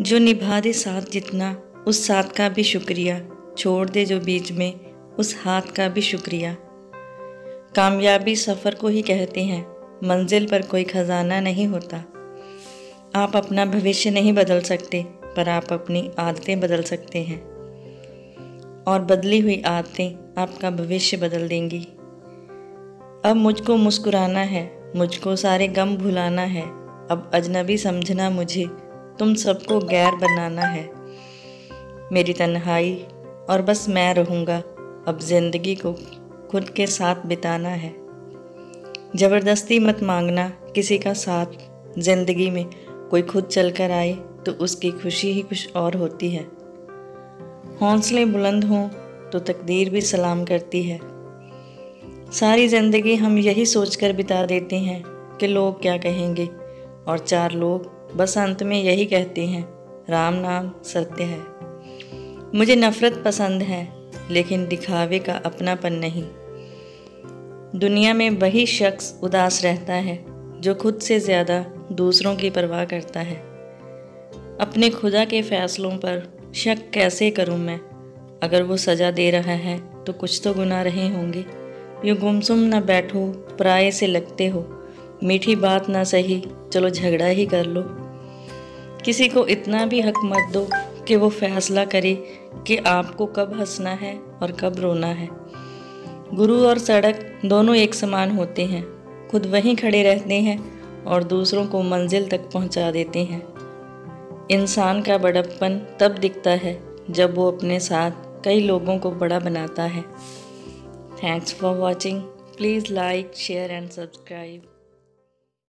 जो निभा दे साथ जितना, उस साथ का भी शुक्रिया। छोड़ दे जो बीच में, उस हाथ का भी शुक्रिया। कामयाबी सफ़र को ही कहते हैं, मंजिल पर कोई ख़जाना नहीं होता। आप अपना भविष्य नहीं बदल सकते, पर आप अपनी आदतें बदल सकते हैं। और बदली हुई आदतें आपका भविष्य बदल देंगी। अब मुझको मुस्कुराना है, मुझको सारे गम भुलाना है। अब अजनबी समझना मुझे तुम सबको गैर बनाना है। मेरी तन्हाई, और बस मैं रहूँगा। अब ज़िंदगी को खुद के साथ बिताना है। ज़बरदस्ती मत मांगना किसी का साथ। ज़िंदगी में कोई खुद चल कर आए तो उसकी खुशी ही कुछ और होती है। हौसले बुलंद हों तो तकदीर भी सलाम करती है। सारी ज़िंदगी हम यही सोचकर बिता देते हैं कि लोग क्या कहेंगे, और चार लोग बस अंत में यही कहती हैं, राम नाम सत्य है। मुझे नफ़रत पसंद है, लेकिन दिखावे का अपनापन नहीं। दुनिया में वही शख्स उदास रहता है, जो खुद से ज़्यादा दूसरों की परवाह करता है। अपने खुदा के फ़ैसलों पर शक कैसे करूँ मैं? अगर वो सज़ा दे रहा है तो कुछ तो गुना रहे होंगे। यूँ गुमसुम न बैठो पराए से लगते हो। मीठी बात ना सही, चलो झगड़ा ही कर लो। किसी को इतना भी हक मत दो कि वो फैसला करे कि आपको कब हंसना है और कब रोना है। गुरु और सड़क दोनों एक समान होते हैं, खुद वहीं खड़े रहते हैं और दूसरों को मंजिल तक पहुँचा देते हैं। इंसान का बड़प्पन तब दिखता है जब वो अपने साथ कई लोगों को बड़ा बनाता है। Thanks for watching please like share and subscribe